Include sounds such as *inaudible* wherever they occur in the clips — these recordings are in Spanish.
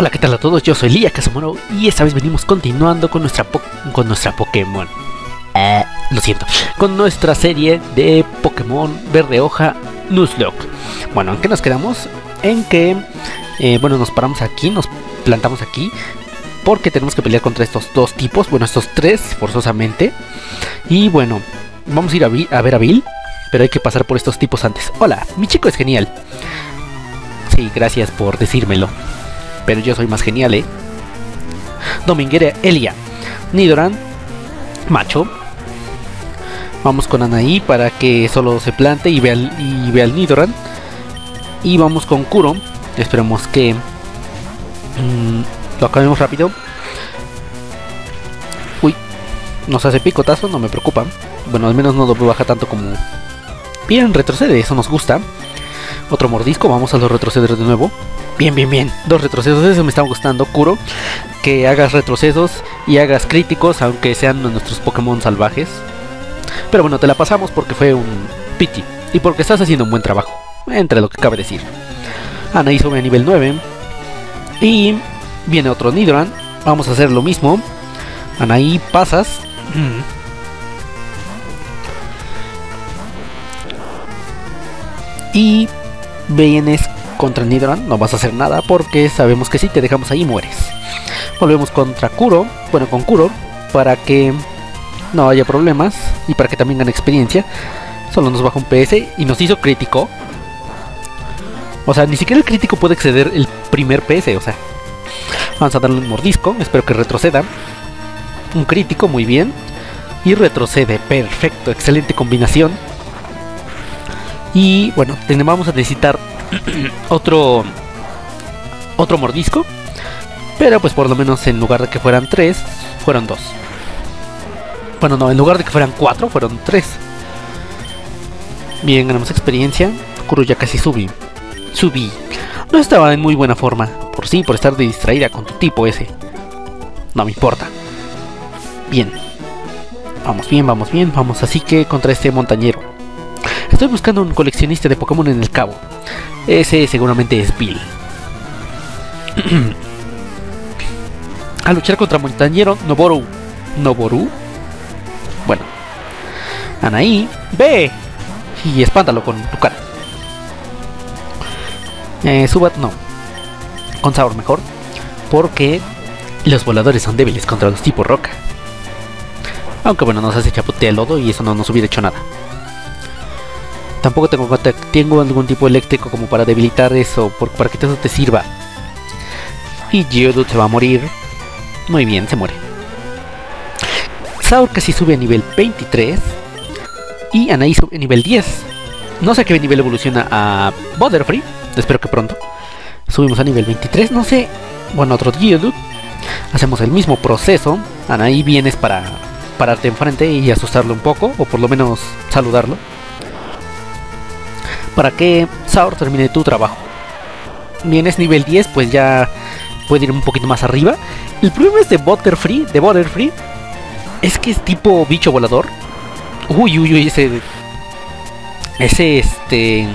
Hola, ¿qué tal a todos? Yo soy Lía Casumoro y esta vez venimos continuando con nuestra, con nuestra Pokémon. Eh, lo siento, con nuestra serie de Pokémon Verde Hoja Nuzlocke. Bueno, ¿en qué nos quedamos? En que, eh, bueno, nos paramos aquí, nos plantamos aquí, porque tenemos que pelear contra estos dos tipos, bueno, estos tres forzosamente. Y bueno, vamos a ir a ver a Bill, pero hay que pasar por estos tipos antes. Hola, mi chico es genial. Sí, gracias por decírmelo pero yo soy más genial, ¿eh? Dominguera Elia, Nidoran, Macho. Vamos con Anaí para que solo se plante y vea, y vea al Nidoran. Y vamos con Kuro. Esperemos que mmm, lo acabemos rápido. Uy, nos hace picotazo, no me preocupa. Bueno, al menos no lo baja tanto como... Bien, retrocede, eso nos gusta. Otro mordisco, vamos a los retroceder de nuevo. Bien, bien, bien. Dos retrocesos, eso me está gustando, Kuro. Que hagas retrocesos y hagas críticos, aunque sean nuestros Pokémon salvajes. Pero bueno, te la pasamos porque fue un pity. Y porque estás haciendo un buen trabajo. Entre lo que cabe decir. Anaí sube a nivel 9. Y viene otro Nidoran. Vamos a hacer lo mismo. Anaí, pasas. Y vienes contra Nidoran no vas a hacer nada porque sabemos que si te dejamos ahí mueres. Volvemos contra Kuro, bueno con Kuro, para que no haya problemas y para que también gane experiencia. Solo nos baja un PS y nos hizo crítico. O sea, ni siquiera el crítico puede exceder el primer PS, o sea. Vamos a darle un mordisco, espero que retroceda. Un crítico, muy bien. Y retrocede, perfecto, excelente combinación. Y bueno, vamos a necesitar *clears throat* otro otro mordisco. Pero pues por lo menos en lugar de que fueran tres, fueron dos. Bueno, no, en lugar de que fueran cuatro, fueron tres. Bien, ganamos experiencia. Kuro ya casi subí. Subí. No estaba en muy buena forma. Por sí, por estar distraída con tu tipo ese. No me importa. Bien. Vamos bien, vamos bien, vamos así que contra este montañero. Estoy buscando un coleccionista de Pokémon en el cabo. Ese seguramente es Bill. *clears throat* A luchar contra Montañero Noboru. ¿Noboru? Bueno. Anaí, ve y espántalo con tu cara. Eh, Subat no. Con sabor mejor. Porque los voladores son débiles contra los tipos roca. Aunque bueno, nos hace chapote el lodo y eso no nos hubiera hecho nada. Tampoco tengo, tengo algún tipo eléctrico como para debilitar eso, para que eso te sirva. Y Geodude se va a morir. Muy bien, se muere. Saur casi sube a nivel 23. Y Anaí sube a nivel 10. No sé a qué nivel evoluciona a Butterfree. Espero que pronto. Subimos a nivel 23. No sé. Bueno, otro Geodude. Hacemos el mismo proceso. Anaí vienes para pararte enfrente y asustarlo un poco. O por lo menos saludarlo para que Saur termine tu trabajo. Bien, es nivel 10, pues ya puede ir un poquito más arriba. El problema es de Butterfree, de Butterfree, es que es tipo bicho volador. Uy, uy, uy, ese. Ese, este.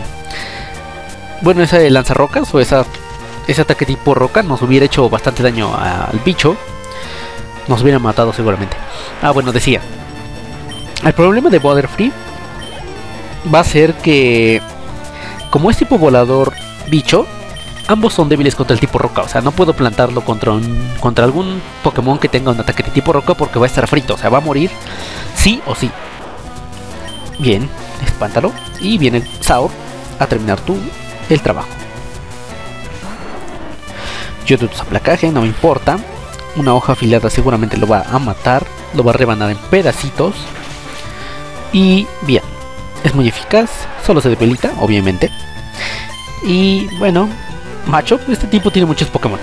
Bueno, ese lanzarrocas o esa, ese ataque tipo roca nos hubiera hecho bastante daño al bicho. Nos hubiera matado seguramente. Ah, bueno, decía. El problema de Butterfree va a ser que como es tipo volador bicho, ambos son débiles contra el tipo roca. O sea, no puedo plantarlo contra, un, contra algún Pokémon que tenga un ataque de tipo roca porque va a estar frito. O sea, va a morir sí o sí. Bien, espántalo. Y viene Saur a terminar tú el trabajo. Yo tu placaje, no me importa. Una hoja afilada seguramente lo va a matar. Lo va a rebanar en pedacitos. Y bien, es muy eficaz. Solo se debilita, obviamente. Y bueno, macho, este tipo tiene muchos Pokémon.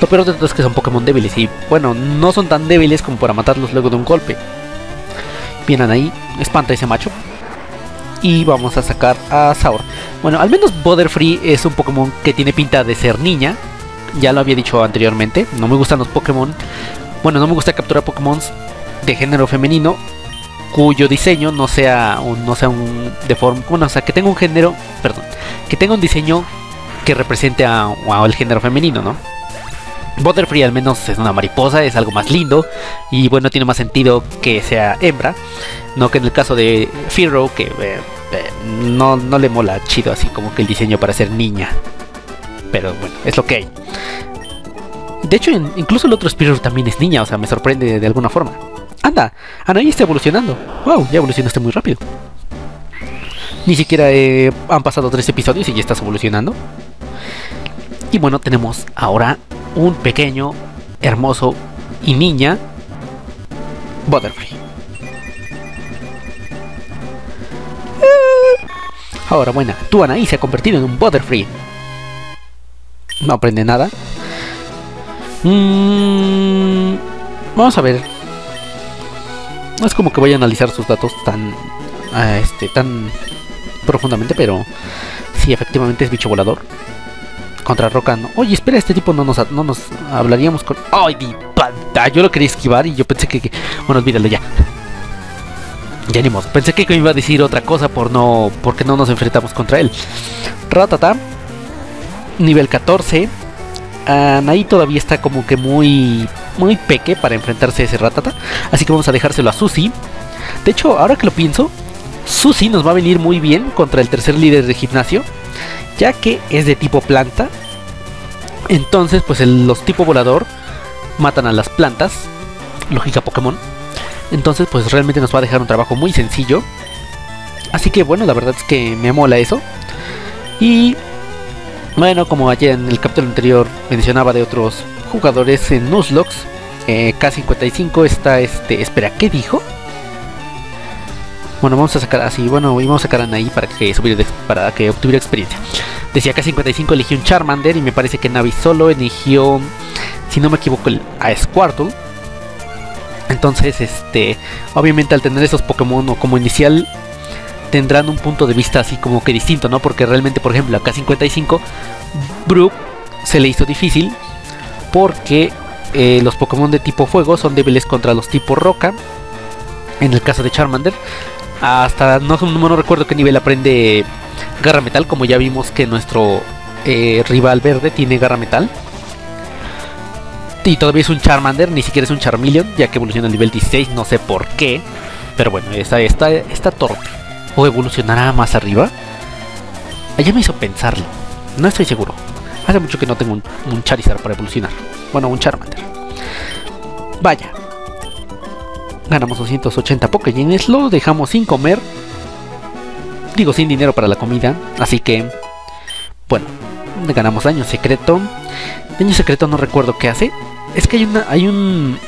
Lo peor de todo es que son Pokémon débiles y bueno, no son tan débiles como para matarlos luego de un golpe. Vienen ahí, espanta ese macho. Y vamos a sacar a Saur. Bueno, al menos Butterfree es un Pokémon que tiene pinta de ser niña. Ya lo había dicho anteriormente. No me gustan los Pokémon. Bueno, no me gusta capturar Pokémon de género femenino cuyo diseño no sea un, no sea un de forma, bueno, o sea, que tenga un género, perdón, que tenga un diseño que represente al género femenino, ¿no? Butterfree al menos es una mariposa, es algo más lindo y bueno, tiene más sentido que sea hembra, no que en el caso de Firo que eh, eh, no, no le mola chido así como que el diseño para ser niña. Pero bueno, es lo que hay. De hecho, incluso el otro Spearow también es niña, o sea, me sorprende de alguna forma. Anda, Anaí está evolucionando. Wow, ya evolucionaste muy rápido. Ni siquiera eh, han pasado tres episodios y ya estás evolucionando. Y bueno, tenemos ahora un pequeño, hermoso y niña Butterfree. Ahora, buena, tu Anaí se ha convertido en un Butterfree. No aprende nada. Mm, vamos a ver. No es como que voy a analizar sus datos tan, ah, este, tan profundamente, pero sí, efectivamente es bicho volador. Contra Roca, Oye, espera, este tipo no nos, no nos hablaríamos con. ¡Ay, di Yo lo quería esquivar y yo pensé que. Bueno, olvídalo ya. Ya ni Pensé que iba a decir otra cosa por no. porque no nos enfrentamos contra él. Ratata. Nivel 14. Anaí todavía está como que muy. Muy peque para enfrentarse a ese Ratata. Así que vamos a dejárselo a Susi. De hecho, ahora que lo pienso, Susi nos va a venir muy bien contra el tercer líder de gimnasio. Ya que es de tipo planta. Entonces, pues los tipo volador matan a las plantas. Lógica Pokémon. Entonces, pues realmente nos va a dejar un trabajo muy sencillo. Así que bueno, la verdad es que me mola eso. Y bueno, como ayer en el capítulo anterior mencionaba de otros jugadores en Nuzlocke, eh, K55 está este. Espera, ¿qué dijo? Bueno, vamos a sacar así, bueno, vamos a sacar a para que para que obtuviera experiencia. Decía K55 eligió un Charmander y me parece que Navi solo eligió, si no me equivoco, a Squirtle. Entonces, este, obviamente al tener esos Pokémon como inicial tendrán un punto de vista así como que distinto, ¿no? Porque realmente, por ejemplo, a K55 Brook se le hizo difícil porque eh, los Pokémon de tipo fuego son débiles contra los tipo roca. En el caso de Charmander, hasta no, no recuerdo qué nivel aprende Garra Metal, como ya vimos que nuestro eh, rival verde tiene Garra Metal. Y todavía es un Charmander, ni siquiera es un Charmeleon, ya que evoluciona al nivel 16, no sé por qué. Pero bueno, esta, esta, esta torpe. ¿O evolucionará más arriba? Allá me hizo pensarlo. No estoy seguro. Hace mucho que no tengo un, Charizard para evolucionar. Bueno, un Charmander. Vaya. Ganamos 280 Pokégenes, lo dejamos sin comer. Digo, sin dinero para la comida. Así que, bueno, ganamos daño secreto. Daño secreto no recuerdo qué hace. Es que hay, una, hay un,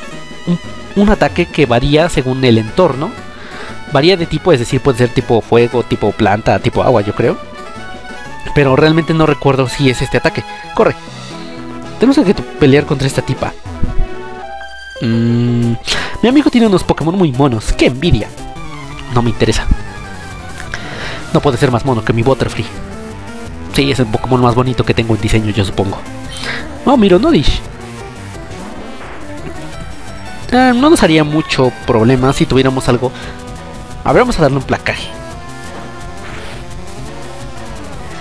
un, ataque que varía según el entorno. Varía de tipo, es decir, puede ser tipo fuego, tipo planta, tipo agua, yo creo. Pero realmente no recuerdo si es este ataque. Corre. Tenemos que pelear contra esta tipa. Mm, mi amigo tiene unos Pokémon muy monos. ¡Qué envidia! No me interesa. No puede ser más mono que mi Butterfree. Sí, es el Pokémon más bonito que tengo en diseño, yo supongo. Oh, miro Nodish. Eh, no nos haría mucho problema si tuviéramos algo. Vamos a darle un placaje.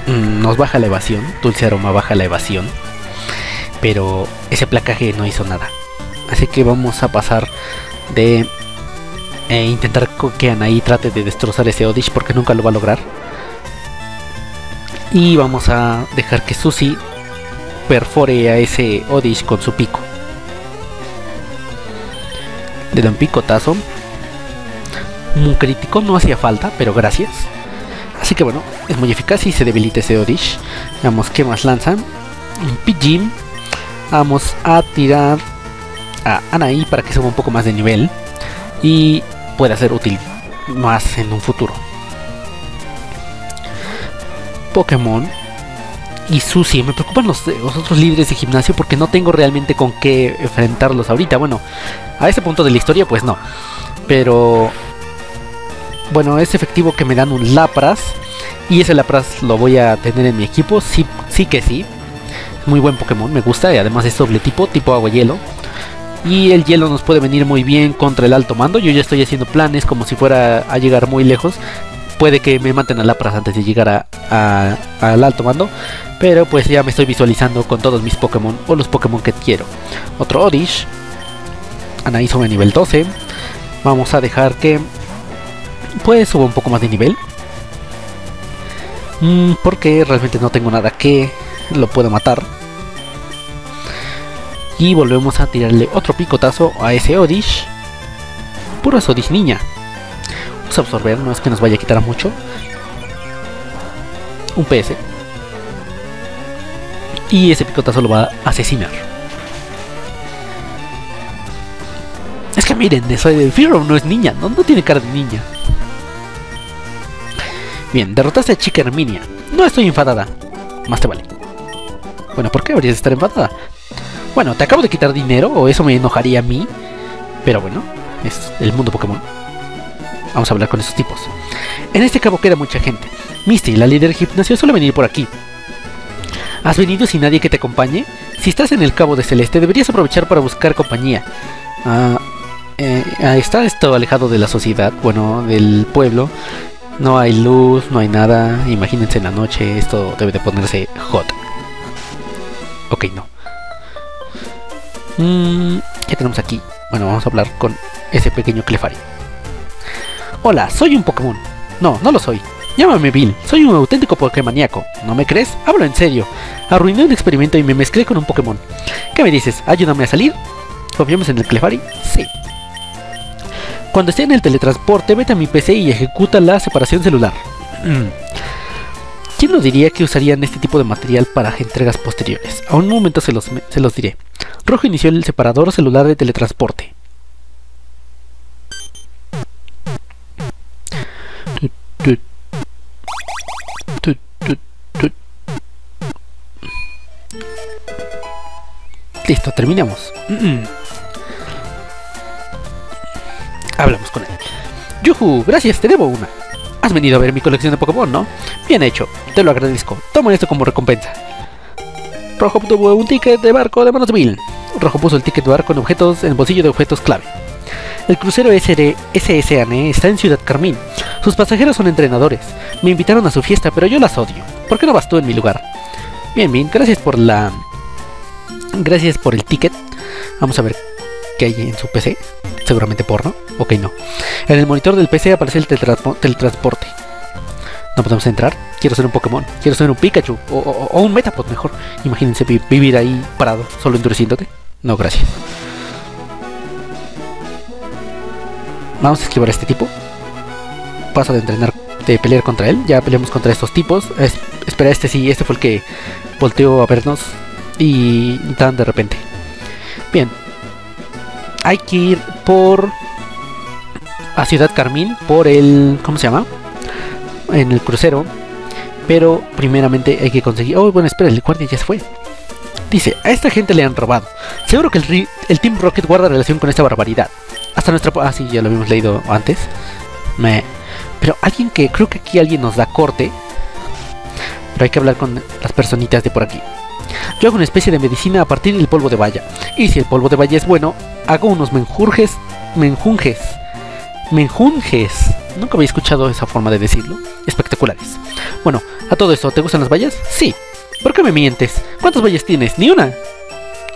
Nos baja la evasión. Dulce aroma baja la evasión. Pero ese placaje no hizo nada. Así que vamos a pasar de eh, intentar que Anaí trate de destrozar ese Odish porque nunca lo va a lograr. Y vamos a dejar que Susi perfore a ese Odish con su pico. Le da un picotazo. Un crítico, no hacía falta, pero gracias. Así que bueno, es muy eficaz y se debilita ese Odish. Veamos qué más lanzan. Un Pidgin. Vamos a tirar a Anaí para que suba un poco más de nivel y pueda ser útil más en un futuro. Pokémon y Susi. Me preocupan los, otros líderes de gimnasio porque no tengo realmente con qué enfrentarlos ahorita. Bueno, a ese punto de la historia, pues no. Pero bueno, es efectivo que me dan un Lapras. Y ese Lapras lo voy a tener en mi equipo. Sí, sí que sí. Muy buen Pokémon, me gusta. Y además es doble tipo, tipo agua hielo. Y el hielo nos puede venir muy bien contra el alto mando. Yo ya estoy haciendo planes como si fuera a llegar muy lejos. puede que me maten a Lapras antes de llegar a, al alto mando. Pero pues ya me estoy visualizando con todos mis Pokémon o los Pokémon que quiero. Otro Odish. Anaí a nivel 12. Vamos a dejar que pues suba un poco más de nivel. Mm, porque realmente no tengo nada que lo pueda matar. Y volvemos a tirarle otro picotazo a ese Odish. Puro Odish niña. Vamos a absorber, no es que nos vaya a quitar mucho. Un PS. Y ese picotazo lo va a asesinar. Es que miren, eso de Fearow no es niña, no, no tiene cara de niña. Bien, derrotaste a Chica Herminia. No estoy enfadada. Más te vale. Bueno, ¿por qué habrías de estar enfadada? Bueno, te acabo de quitar dinero, o eso me enojaría a mí. Pero bueno, es el mundo Pokémon. Vamos a hablar con esos tipos. En este cabo queda mucha gente. Misty, la líder gimnasio, suele venir por aquí. ¿Has venido sin nadie que te acompañe? Si estás en el cabo de Celeste, deberías aprovechar para buscar compañía. Ah, eh, esto alejado de la sociedad, bueno, del pueblo. No hay luz, no hay nada. Imagínense en la noche, esto debe de ponerse hot. Ok, no. Mm, ¿Qué tenemos aquí? Bueno, vamos a hablar con ese pequeño Clefari. Hola, soy un Pokémon. No, no lo soy. Llámame Bill, soy un auténtico Pokémoníaco. ¿No me crees? Hablo en serio. Arruiné un experimento y me mezclé con un Pokémon. ¿Qué me dices? ¿Ayúdame a salir? ¿Confiamos en el Clefari? Cuando esté en el teletransporte, vete a mi PC y ejecuta la separación celular. Mm. ¿Quién nos diría que usarían este tipo de material para entregas posteriores? A un momento se los, se los diré. Rojo inició el separador celular de teletransporte. Listo, terminamos. Hablamos con él. Yuhu, gracias, te debo una. Has venido a ver mi colección de Pokémon, ¿no? Bien hecho, te lo agradezco. Toma esto como recompensa. Rojo tuvo un ticket de barco de manos de Bill. Rojo puso el ticket de barco en objetos en el bolsillo de objetos clave. El crucero SSANE está en Ciudad Carmín. Sus pasajeros son entrenadores. Me invitaron a su fiesta, pero yo las odio. ¿Por qué no vas tú en mi lugar? Bien, bien, gracias por la... Gracias por el ticket. Vamos a ver qué hay en su PC. Seguramente porno. Ok, no. En el monitor del PC aparece el teletransporte. No podemos entrar. Quiero ser un Pokémon. Quiero ser un Pikachu. O, un Metapod mejor. Imagínense vivir ahí parado, solo endureciéndote. No, gracias. Vamos a esquivar a este tipo. Paso de entrenar, de pelear contra él. Ya peleamos contra estos tipos. espera, este sí, este fue el que volteó a vernos. Y tan de repente. Bien. Hay que ir por... A Ciudad Carmín. Por el... ¿Cómo se llama? En el crucero. Pero primeramente hay que conseguir... Oh, bueno, espera, el guardia ya se fue. Dice, a esta gente le han robado. Seguro que el, el Team Rocket guarda relación con esta barbaridad. Hasta nuestra... Ah, sí, ya lo habíamos leído antes. Me... Pero alguien que... Creo que aquí alguien nos da corte. Pero hay que hablar con las personitas de por aquí. Yo hago una especie de medicina a partir del polvo de valla. Y si el polvo de valla es bueno, hago unos menjurjes... Menjunjes. Menjunjes. Nunca había escuchado esa forma de decirlo. Espectaculares. Bueno, a todo esto, ¿te gustan las vallas? Sí. ¿Por qué me mientes? ¿Cuántas vallas tienes? Ni una.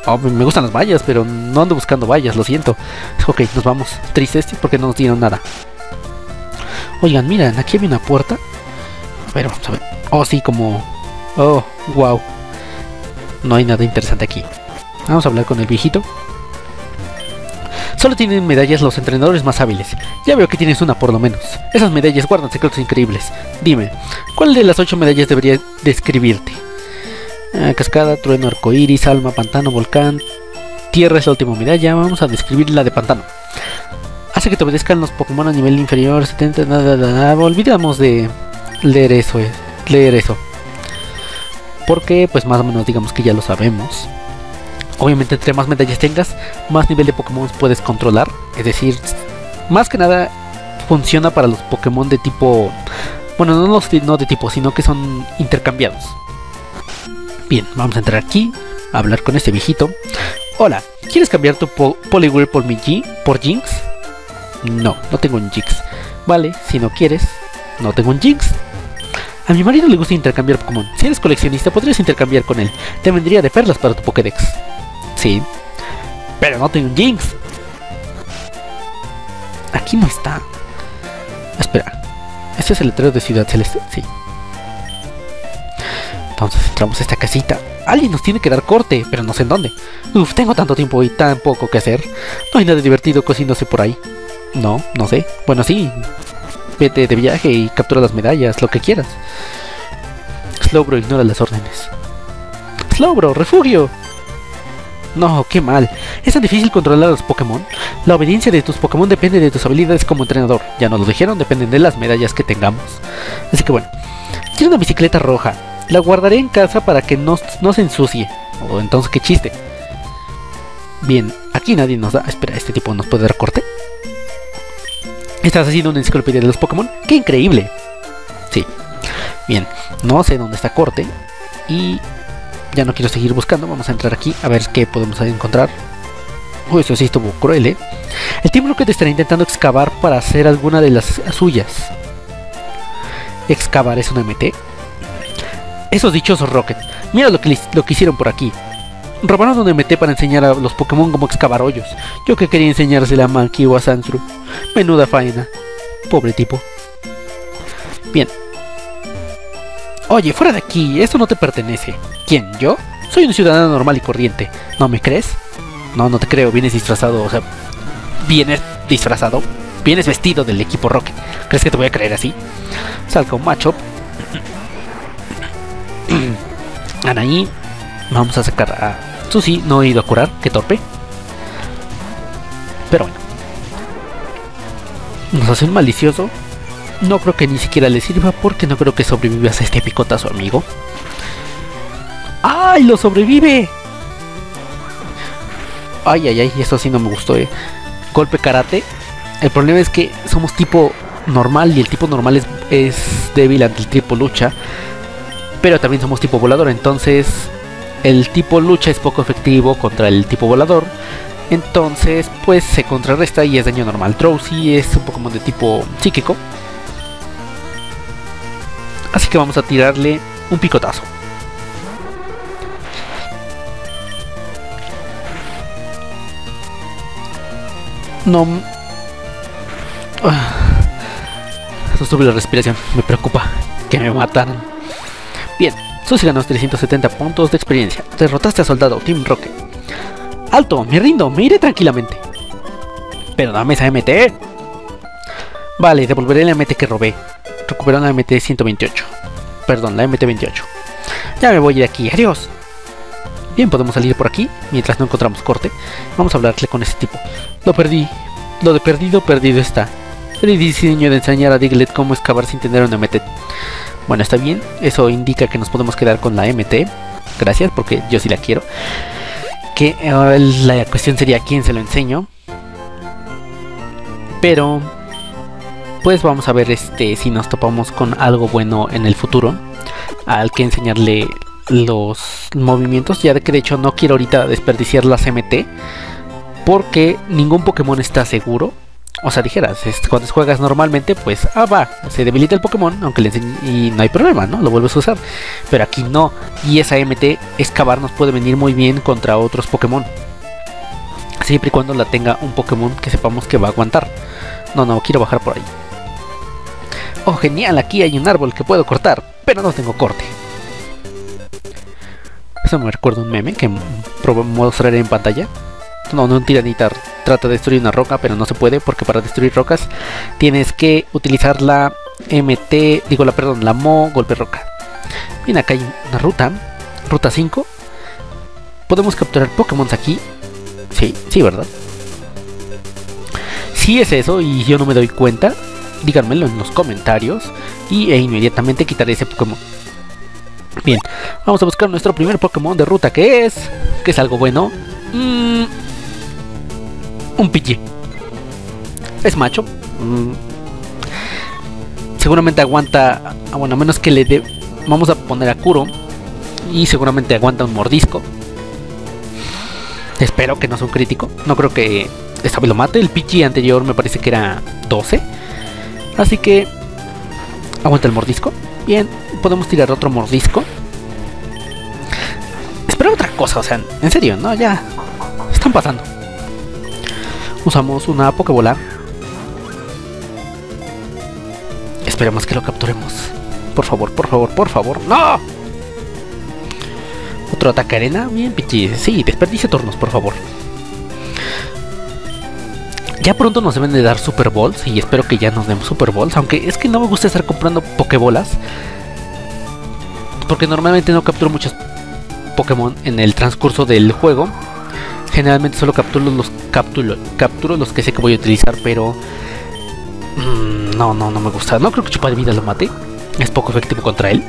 Oh, me gustan las vallas, pero no ando buscando vallas, lo siento. Ok, nos vamos. Tristes porque no nos dieron nada. Oigan, miren, aquí hay una puerta. A vamos a ver. Oh, sí, como... Oh, wow. No hay nada interesante aquí. Vamos a hablar con el viejito. Solo tienen medallas los entrenadores más hábiles. Ya veo que tienes una por lo menos. Esas medallas guardan secretos increíbles. Dime, ¿cuál de las ocho medallas debería describirte? Ah, cascada, trueno, arcoíris, alma, pantano, volcán. Tierra es la última medalla. Vamos a describir la de pantano. Hace que te obedezcan los Pokémon a nivel inferior, 70, nada, nada, Olvidamos de leer eso, eh, leer eso. Porque, pues más o menos digamos que ya lo sabemos. Obviamente, entre más medallas tengas, más nivel de Pokémon puedes controlar. Es decir, más que nada funciona para los Pokémon de tipo. Bueno, no, los, de tipo, sino que son intercambiados. Bien, vamos a entrar aquí, a hablar con este viejito. Hola, ¿quieres cambiar tu po Poliwhirl por mi por Jinx? No, no tengo un Jinx. Vale, si no quieres, No tengo un Jinx. A mi marido le gusta intercambiar Pokémon. Si eres coleccionista, podrías intercambiar con él. Te vendría de perlas para tu Pokédex. Sí. Pero no tengo un Jinx. Aquí no está. Espera. ¿Este es el letrero de Ciudad Celeste? Sí. Entonces entramos a esta casita. Alguien nos tiene que dar corte, pero no sé en dónde. Uf, tengo tanto tiempo y tan poco que hacer. No hay nada divertido cocinándose por ahí. No, no sé. Bueno, sí. Vete de viaje y captura las medallas, lo que quieras. Slowbro ignora las órdenes. Slowbro, refugio. No, qué mal. ¿Es tan difícil controlar a los Pokémon? La obediencia de tus Pokémon depende de tus habilidades como entrenador. Ya nos lo dijeron, dependen de las medallas que tengamos. Así que bueno. Quiero una bicicleta roja. La guardaré en casa para que no, no se ensucie. O entonces qué chiste. Bien, aquí nadie nos da... Espera, ¿este tipo nos puede dar corte? ¿Estás haciendo una enciclopedia de los Pokémon? ¡Qué increíble! Sí. Bien, no sé dónde está corte. Y ya no quiero seguir buscando. Vamos a entrar aquí a ver qué podemos encontrar. Uy, eso sí estuvo cruel, ¿eh? El Team Rocket estará intentando excavar para hacer alguna de las suyas. Excavar es una MT. Esos dichosos Rocket. Mira lo que, lo que hicieron por aquí. Robaron un MT para enseñar a los Pokémon cómo excavar hoyos. Yo que quería enseñársela a Mankey o a Sandshrew. Menuda faena. Pobre tipo. Bien. Oye, fuera de aquí, esto no te pertenece. ¿Quién? ¿Yo? Soy un ciudadano normal y corriente. ¿No me crees? No, no te creo. Vienes disfrazado, o sea, vienes disfrazado. Vienes vestido del equipo Rocket. ¿Crees que te voy a creer así? Salga un macho. *clears throat* Anaí. Vamos a sacar a Susi. No he ido a curar. Qué torpe. Pero bueno. Nos hace un malicioso. No creo que ni siquiera le sirva porque no creo que sobrevivas a este picotazo, amigo. ¡Ay, lo sobrevive! Ay, ay, ay, eso sí no me gustó, eh. Golpe karate. El problema es que somos tipo normal y el tipo normal es, es débil ante el tipo lucha. Pero también somos tipo volador, entonces el tipo lucha es poco efectivo contra el tipo volador. Entonces, pues se contrarresta y es daño normal. Drowsy es un Pokémon de tipo psíquico. Así que vamos a tirarle un picotazo. No. Ah. Sostuve la respiración. Me preocupa que me mataran. Bien, Susi ganó 370 puntos de experiencia. Derrotaste a Soldado Team Rocket. ¡Alto! Me rindo, me iré tranquilamente. Pero dame esa MT. Vale, devolveré la MT que robé. Recuperó la MT 128. Perdón, la MT 28. Ya me voy de aquí, adiós. Bien, podemos salir por aquí mientras no encontramos corte. Vamos a hablarle con ese tipo. Lo perdí. Lo de perdido, perdido está. El diseño de enseñar a Diglett cómo excavar sin tener una MT. Bueno, está bien. Eso indica que nos podemos quedar con la MT. Gracias, porque yo sí la quiero. Que eh, la cuestión sería quién se lo enseño. Pero pues vamos a ver este si nos topamos con algo bueno en el futuro. Al que enseñarle los movimientos. Ya que de hecho no quiero ahorita desperdiciar las MT porque ningún Pokémon está seguro. O sea dijeras cuando juegas normalmente pues ah va se debilita el Pokémon aunque le enseñe y no hay problema no lo vuelves a usar. Pero aquí no. Y esa MT excavar nos puede venir muy bien contra otros Pokémon. Siempre y cuando la tenga un Pokémon que sepamos que va a aguantar. No no quiero bajar por ahí Oh, genial, aquí hay un árbol que puedo cortar, pero no tengo corte. Eso me recuerda un meme que mostraré en pantalla. No, no un tiranita trata de destruir una roca, pero no se puede porque para destruir rocas tienes que utilizar la MT, digo la perdón, la Mo golpe roca. Bien, acá hay una ruta, ruta 5. Podemos capturar Pokémon aquí. Sí, sí, ¿verdad? Si es eso y yo no me doy cuenta, díganmelo en los comentarios y e inmediatamente quitaré ese Pokémon. Bien, vamos a buscar nuestro primer Pokémon de ruta que es, que es algo bueno. Mm, un Pidgey. Es macho. Mm, seguramente aguanta, ah, bueno, a menos que le dé, vamos a poner a Kuro y seguramente aguanta un mordisco. Espero que no sea un crítico. No creo que esta vez lo mate. El Pidgey anterior me parece que era 12. Así que Aguanta el mordisco. Bien, podemos tirar otro mordisco. Espero otra cosa, o sea, en serio, no, ya. Están pasando. Usamos una Pokébola. Esperemos que lo capturemos. Por favor, por favor, por favor. ¡No! Otro ataque arena. Bien, Pichi. Sí, desperdice turnos, por favor. Ya pronto nos deben de dar Super Balls y espero que ya nos den Super Balls, aunque es que no me gusta estar comprando Pokébolas. Porque normalmente no capturo muchos Pokémon en el transcurso del juego. Generalmente solo capturo los capturo, los que sé que voy a utilizar, pero mmm, no, no, no me gusta. No creo que Chupa de Vida lo mate. Es poco efectivo contra él.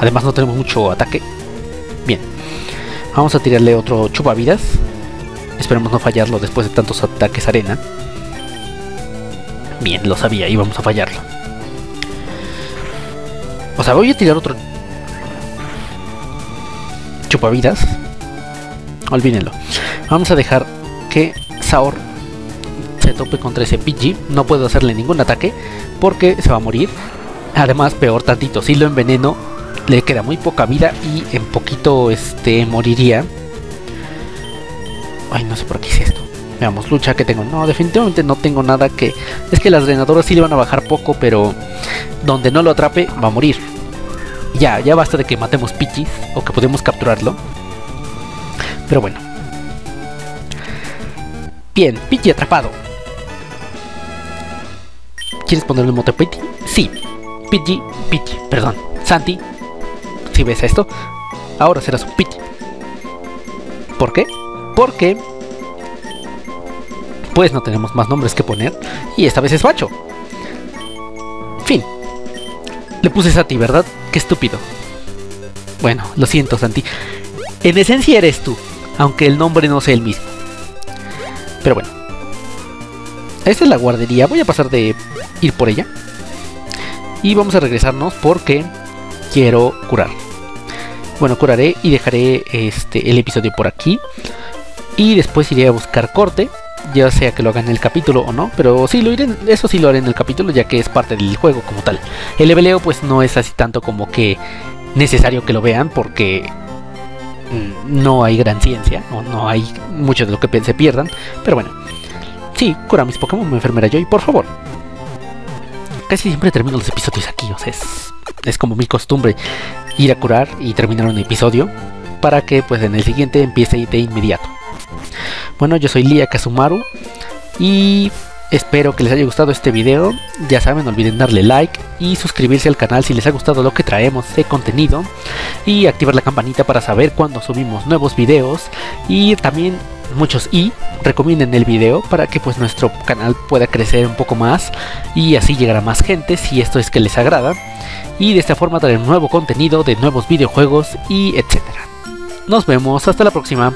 Además no tenemos mucho ataque. Bien. Vamos a tirarle otro Chupa Vidas. Esperemos no fallarlo después de tantos ataques arena. Bien, lo sabía, íbamos a fallarlo. O sea, voy a tirar otro chupavidas. Olvídenlo. Vamos a dejar que Saor se tope contra ese Pidgey. No puedo hacerle ningún ataque porque se va a morir. Además, peor tantito, si lo enveneno, le queda muy poca vida y en poquito este moriría. Ay, no sé por qué hice esto. Veamos, lucha que tengo. No, definitivamente no tengo nada que... Es que las drenadoras sí le van a bajar poco, pero donde no lo atrape va a morir. Ya, ya basta de que matemos Pichis o que podemos capturarlo. Pero bueno. Bien, Pichi atrapado. ¿Quieres ponerle un mote Pichi? Sí. Pichi, Pichi, perdón. Santi, si ves esto, ahora serás un Pichi. ¿Por qué? Porque pues no tenemos más nombres que poner y esta vez es Bacho. Fin. Le puse Santi, ¿verdad? Qué estúpido. Bueno, lo siento, Santi. En esencia eres tú, aunque el nombre no sea el mismo. Pero bueno. Esta es la guardería. Voy a pasar de ir por ella. Y vamos a regresarnos porque quiero curar. Bueno, curaré y dejaré este el episodio por aquí. Y después iré a buscar corte, ya sea que lo haga en el capítulo o no, pero sí lo iré, eso sí lo haré en el capítulo ya que es parte del juego como tal. El leveleo pues no es así tanto como que necesario que lo vean porque mm, no hay gran ciencia, o no hay mucho de lo que se pierdan, pero bueno. Sí, cura mis Pokémon, me enfermera yo y por favor. Casi siempre termino los episodios aquí, o sea, es, es como mi costumbre ir a curar y terminar un episodio para que pues en el siguiente empiece de inmediato. Bueno, yo soy Lia Kazumaru y espero que les haya gustado este video. Ya saben, no olviden darle like y suscribirse al canal si les ha gustado lo que traemos de contenido y activar la campanita para saber cuando subimos nuevos videos y también muchos y recomienden el video para que pues nuestro canal pueda crecer un poco más y así llegar a más gente si esto es que les agrada y de esta forma traer nuevo contenido de nuevos videojuegos y etcétera. Nos vemos hasta la próxima.